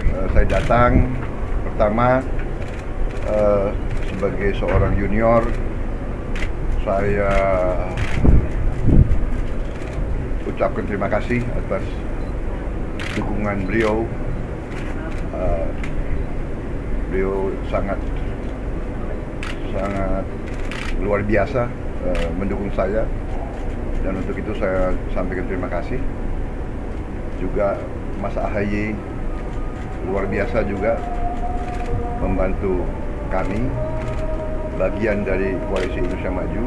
eh, saya datang pertama eh, sebagai seorang junior saya ucapkan terima kasih atas dukungan beliau. Eh, beliau sangat sangat luar biasa eh, mendukung saya dan untuk itu saya sampaikan terima kasih juga Mas Ahaye luar biasa juga membantu kami bagian dari koalisi Indonesia Maju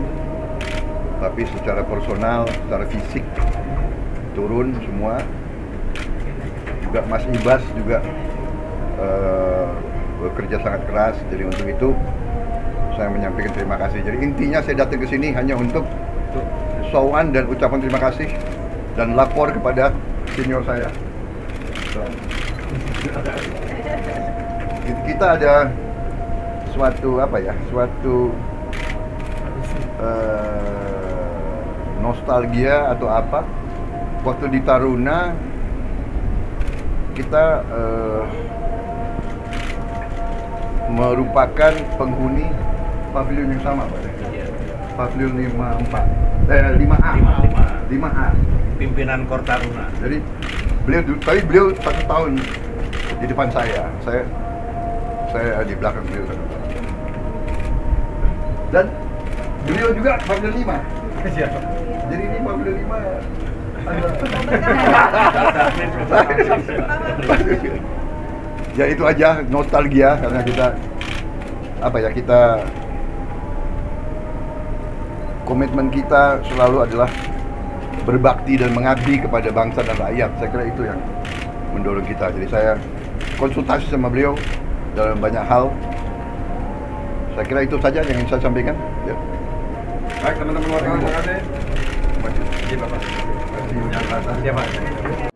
tapi secara personal secara fisik turun semua. Juga Mas Ibas juga eh, bekerja sangat keras. Jadi untuk itu saya menyampaikan terima kasih. Jadi intinya saya datang ke sini hanya untuk sowan dan ucapan terima kasih dan lapor kepada senior saya kita ada suatu apa ya? Suatu eh, nostalgia atau apa? Waktu di Taruna kita eh, merupakan penghuni pavilion yang sama Pak. Ya? Pavilion 54 eh 5A 5A. 5A pimpinan Kortaruna. jadi beliau tapi beliau satu tahun di depan saya. Saya saya di belakang beliau satu tahun. Dan beliau juga pavilion 5 jadi ini pavilion 5 ya itu aja nostalgia karena kita apa ya kita komitmen kita selalu adalah berbakti dan mengabdi kepada bangsa dan rakyat. Saya kira itu yang mendorong kita. Jadi saya konsultasi sama beliau dalam banyak hal. Saya kira itu saja yang ingin saya sampaikan. Ya. Baik teman-teman wartawan, terima kasih. Terima kasih. Iya Bapak. Terima kasih. Siapa?